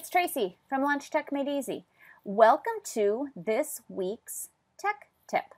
Tracie from Launch Tech Made Easy. Welcome to this week's tech tip.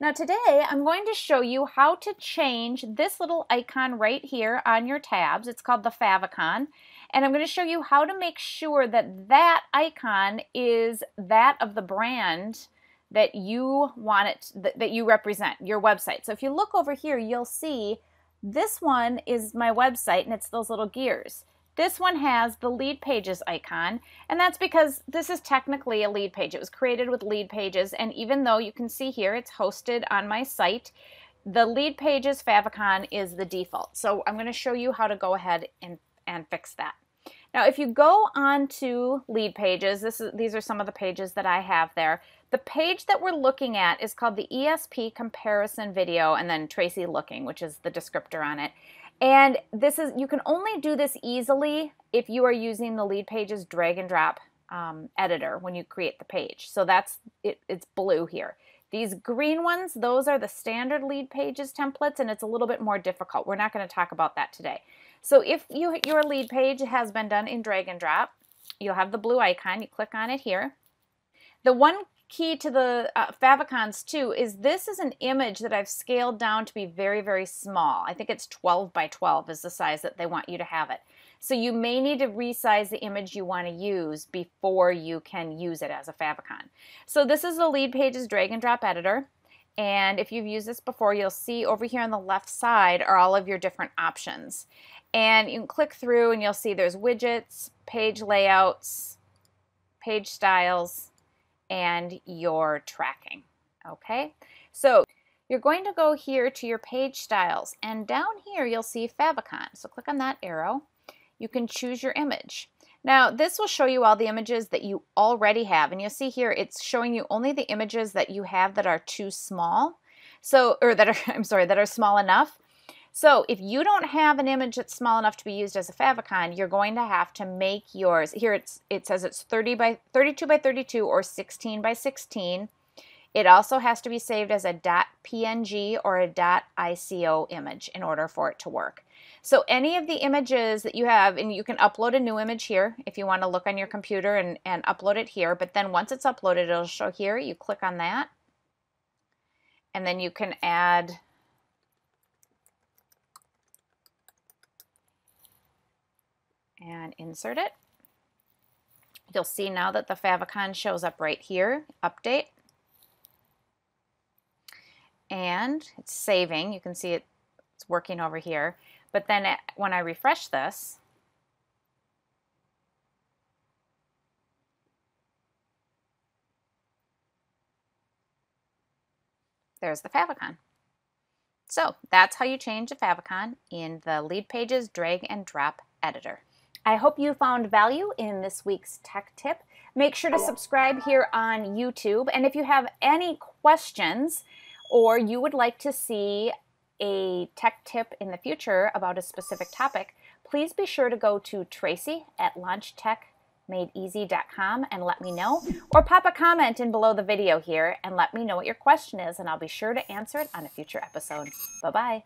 Now today I'm going to show you how to change this little icon right here on your tabs. It's called the favicon and I'm going to show you how to make sure that that icon is that of the brand that you want it that you represent your website. So if you look over here you'll see this one is my website and it's those little gears. This one has the Leadpages icon, and that's because this is technically a lead page. It was created with Leadpages, and even though you can see here it's hosted on my site, the Leadpages favicon is the default. So I'm going to show you how to go ahead and, and fix that. Now, if you go on to Leadpages, this is, these are some of the pages that I have there. The page that we're looking at is called the ESP comparison video and then Tracie looking, which is the descriptor on it. And this is, you can only do this easily if you are using the Leadpages drag and drop um, editor when you create the page. So that's, it, it's blue here. These green ones, those are the standard Leadpages templates and it's a little bit more difficult. We're not going to talk about that today. So if you, your lead page has been done in drag and drop, you'll have the blue icon. You click on it here. The one key to the uh, favicons too is this is an image that I've scaled down to be very, very small. I think it's 12 by 12 is the size that they want you to have it. So you may need to resize the image you want to use before you can use it as a favicon. So this is the Leadpages drag and drop editor. And if you've used this before, you'll see over here on the left side are all of your different options. And you can click through and you'll see there's widgets, page layouts, page styles, and your tracking. Okay, so you're going to go here to your page styles and down here you'll see favicon. So click on that arrow. You can choose your image. Now this will show you all the images that you already have and you'll see here it's showing you only the images that you have that are too small. So, or that are, I'm sorry, that are small enough. So if you don't have an image that's small enough to be used as a favicon, you're going to have to make yours. Here it's it says it's 30 by 32 by 32 or 16 by 16. It also has to be saved as a .png or a .ico image in order for it to work. So any of the images that you have, and you can upload a new image here if you want to look on your computer and, and upload it here, but then once it's uploaded, it'll show here, you click on that, and then you can add and insert it. You'll see now that the favicon shows up right here, update. And it's saving. You can see it, it's working over here. But then it, when I refresh this, there's the favicon. So that's how you change a favicon in the Leadpages drag and drop editor. I hope you found value in this week's tech tip. Make sure to subscribe here on YouTube. And if you have any questions or you would like to see a tech tip in the future about a specific topic, please be sure to go to Tracie at launchtechmadeeasy.com and let me know. Or pop a comment in below the video here and let me know what your question is, and I'll be sure to answer it on a future episode. Bye bye.